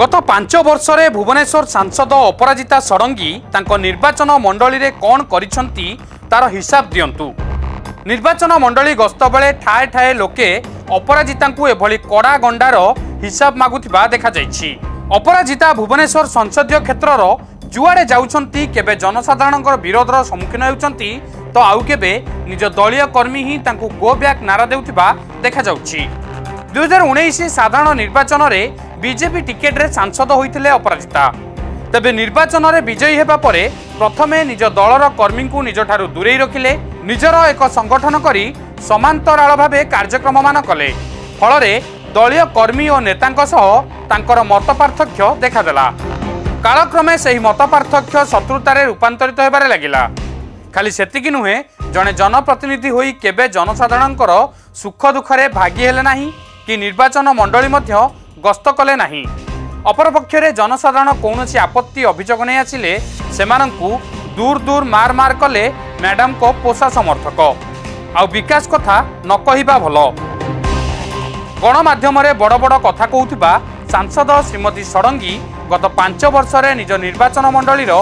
গত পাঁচ বর্ষে ভুবনেশ্বর সাংসদ অপরাজিতা ষড়ঙ্গী তাঁর নির্বাচন মণ্ডলীরে কণ করেছেন তার হিসাব দিও নির্বাচন মণ্ডলী গস্ত বেড়ে ঠায়ে ঠায়ে লোকে অপরাজিতা এভাবে কড়া গণ্ডার হিসাব মাগুতা দেখা যাই অপরাজিতা ভুবনেশ্বর সংসদীয় ক্ষেত্রর যুয়াড়ে যাচ্ছেন কেবে জনসাধারণর বিরোধর সম্মুখীন হচ্ছেন তো আউ কেবে নিজ দলীয় কর্মী হি তা গো ব্যাক নারা দেউথিবা দেখা যাচ্ছে দুই হাজার উনিশ সাধারণ নির্বাচনের বিজেপি ଟିକେଟ୍ରେ ସାଂସଦ ହୋଇଥିଲେ ଅପରାଜିତା ତେବେ ନିର୍ବାଚନରେ ବିଜୟୀ ହେବା ପରେ ପ୍ରଥମେ ନିଜ ଦଳର କର୍ମୀଙ୍କୁ ନିଜଠାରୁ ଦୂରେଇ ରଖିଲେ ନିଜର ଏକ ସଂଗଠନ କରି ସମାନ୍ତରାଳ ଭାବେ କାର୍ଯ୍ୟକ୍ରମମାନ କଲେ ଫଳରେ ଦଳୀୟ କର୍ମୀ ଓ ନେତାଙ୍କ ସହ ତାଙ୍କର ମତ ପାର୍ଥକ୍ୟ ଦେଖାଦେଲା କାଳକ୍ରମେ ସେହି ମତ ପାର୍ଥକ୍ୟ ଶତ୍ରୁତାରେ ରୂପାନ୍ତରିତ ହେବାରେ ଲାଗିଲା ଖାଲି ସେତିକି ନୁହେଁ ଜଣେ ଜନପ୍ରତିନିଧି ହୋଇ କେବେ ଜନସାଧାରଣଙ୍କର ସୁଖ ଦୁଃଖରେ ଭାଗି ହେଲେ ନାହିଁ କି ନିର୍ବାଚନ ମଣ୍ଡଳୀ ମଧ୍ୟ ଗସ୍ତ କଲେ ନାହିଁ ଅପରପକ୍ଷରେ ଜନସାଧାରଣ କୌଣସି ଆପତ୍ତି ଅଭିଯୋଗ ନେଇ ଆସିଲେ ସେମାନଙ୍କୁ ଦୂର ଦୂର ମାର ମାର କଲେ ମ୍ୟାଡାମଙ୍କ ପୋଷା ସମର୍ଥକ ଆଉ ବିକାଶ କଥା ନ କହିବା ଭଲ ଗଣମାଧ୍ୟମରେ ବଡ଼ ବଡ଼ କଥା କହୁଥିବା ସାଂସଦ ଶ୍ରୀମତୀ ଷଡ଼ଙ୍ଗୀ ଗତ ପାଞ୍ଚ ବର୍ଷରେ ନିଜ ନିର୍ବାଚନ ମଣ୍ଡଳୀର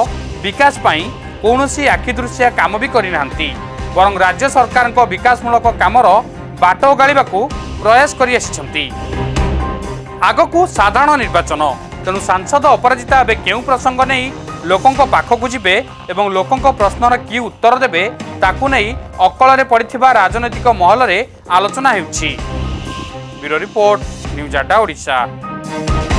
ବିକାଶ ପାଇଁ କୌଣସି ଆଖିଦୃଶିଆ କାମ ବି କରିନାହାନ୍ତି ବରଂ ରାଜ୍ୟ ସରକାରଙ୍କ ବିକାଶମୂଳକ କାମର ବାଟ ଓଗାଳିବାକୁ ପ୍ରୟାସ କରିଆସିଛନ୍ତି ଆଗକୁ ସାଧାରଣ ନିର୍ବାଚନ ତେଣୁ ସାଂସଦ ଅପରାଜିତା ଏବେ କେଉଁ ପ୍ରସଙ୍ଗ ନେଇ ଲୋକଙ୍କ ପାଖକୁ ଯିବେ ଏବଂ ଲୋକଙ୍କ ପ୍ରଶ୍ନର କି ଉତ୍ତର ଦେବେ ତାକୁ ନେଇ ଅକଳରେ ପଡ଼ିଥିବା ରାଜନୈତିକ ମହଲରେ ଆଲୋଚନା ହେଉଛି ବ୍ୟୁରୋ ରିପୋର୍ଟ